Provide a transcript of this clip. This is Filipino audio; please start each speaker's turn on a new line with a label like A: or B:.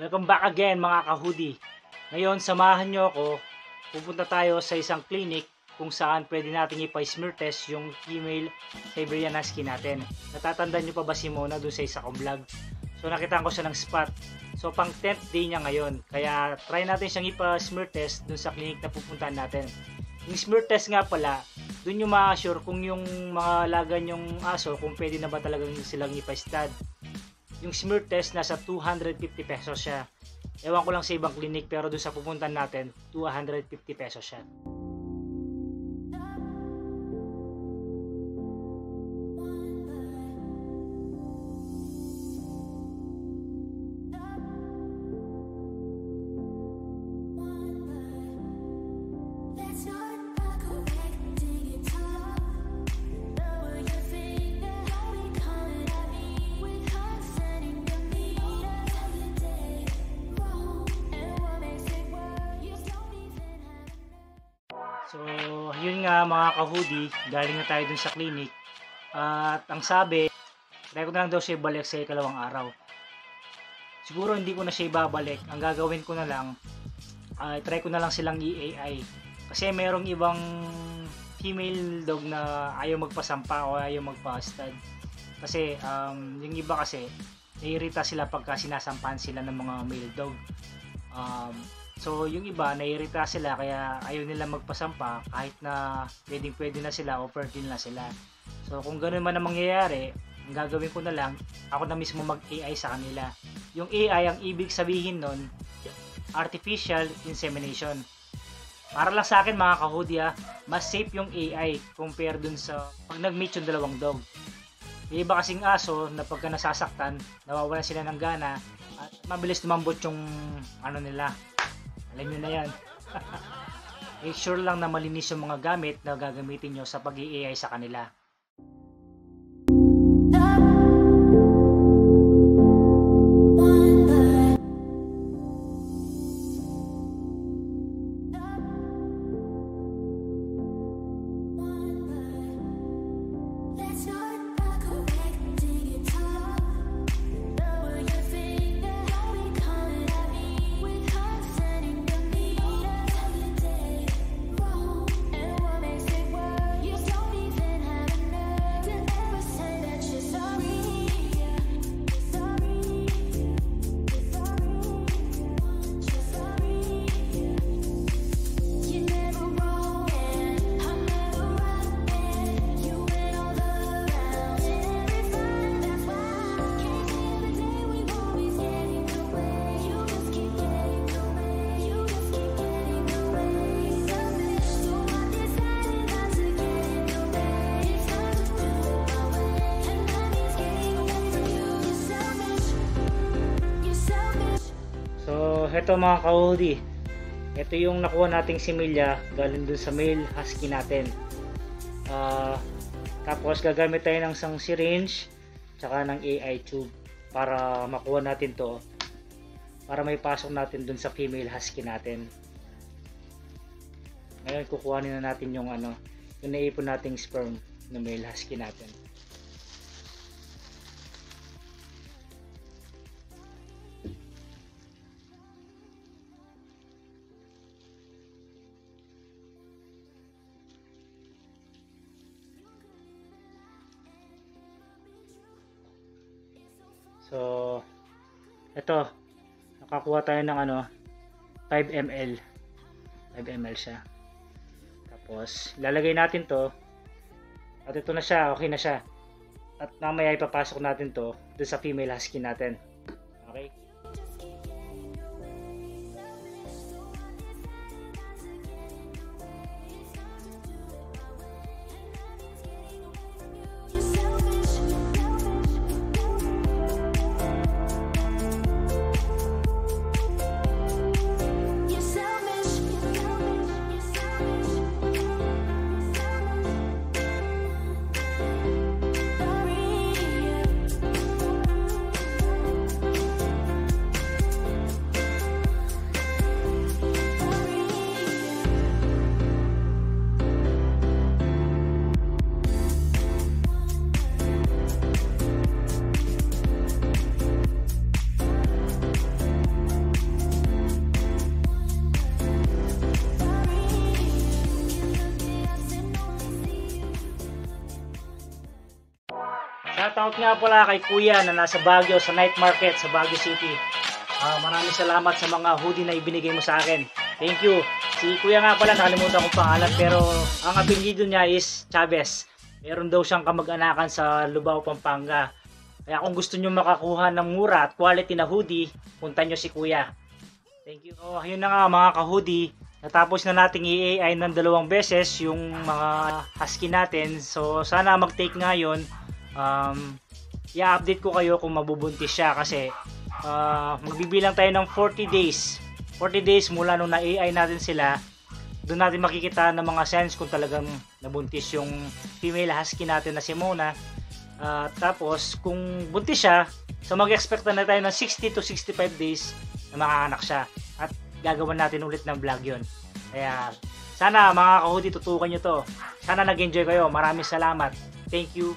A: Welcome back again mga kahudi. Ngayon, samahan nyo ako. Pupunta tayo sa isang clinic kung saan pwede natin ipa-smear test yung female Siberian Husky natin. Natatandaan nyo pa ba si Mona doon sa isa vlog? So nakita ko siya ng spot. So pang 10th day niya ngayon. Kaya try natin siyang ipa-smear test doon sa clinic na pupuntahan natin. Yung smear test nga pala, doon yung ma-assure kung yung mga laga yung aso, kung pwede na ba talagang silang ipa-stud yung smear test nasa 250 pesos siya. Ewan ko lang sa ibang clinic pero doon sa pupuntan natin, 250 pesos siya. Yun nga mga kahudi, galing na tayo dun sa clinic. At ang sabi, try na lang daw siya ibalik sa ikalawang araw. Siguro hindi ko na siya ibabalik. Ang gagawin ko na lang, ay try ko na lang silang i-AI. Kasi merong ibang female dog na ayaw magpasampa o ayaw magpa-stud. Kasi um, yung iba kasi, naiirita sila pagka sinasampahan sila ng mga male dog. Um, So, yung iba, naiirita sila kaya ayaw nila magpasampa kahit na pwedeng pwede na sila o fertile na sila. So, kung ganoon man ang mangyayari, ang gagawin ko na lang, ako na mismo mag-AI sa kanila. Yung AI, ang ibig sabihin nun, artificial insemination. Para lang sa akin mga kahudya, mas safe yung AI compare dun sa pag nag-meet yung dalawang dog. Yung iba kasing aso na pagka nasasaktan, nawawalan sila ng gana at mabilis lumambot yung ano nila, alam nyo na yan. Make sure lang na malinis yung mga gamit na gagamitin nyo sa pag ai sa kanila. Heto mga kahudi. Ito yung nakuha nating similya galing dun sa male husky natin. Ah, tapos gagamit tayo ng isang syringe tsaka ng AI tube para makuha natin to para may pasok natin dun sa female husky natin. Ngayon kukuhanin na natin yung ano, yung naipon nating sperm ng male husky natin. So, ito, nakakuha tayo ng ano, 5 ml. 5 ml siya. Tapos, lalagay natin to. At ito na siya, okay na siya. At mamaya ipapasok natin to doon sa female husky natin. Okay? Shoutout nga pala kay Kuya na nasa Baguio sa night market sa Baguio City. Ah, maraming salamat sa mga hoodie na ibinigay mo sa akin. Thank you. Si Kuya nga pala nakalimutan kong pangalan pero ang apelyido niya is Chavez. Meron daw siyang kamag-anakan sa Lubao, Pampanga. Kaya kung gusto niyo makakuha ng mura at quality na hoodie, punta niyo si Kuya. Thank you. Oh, ayun na nga mga ka-hoodie. Natapos na nating i-AI ng dalawang beses yung mga husky natin. So sana mag-take ngayon. Um, i-update ko kayo kung mabubuntis siya kasi ah, magbibilang tayo ng 40 days. 40 days mula nung na-AI natin sila. Doon natin makikita ng mga signs kung talagang nabuntis yung female husky natin na si Mona. Ah, tapos kung buntis siya, so mag-expect na tayo ng 60 to 65 days na makaanak siya. At gagawin natin ulit ng vlog yon. Kaya sana mga kahudi tutukan nyo to. Sana nag-enjoy kayo. Maraming salamat. Thank you.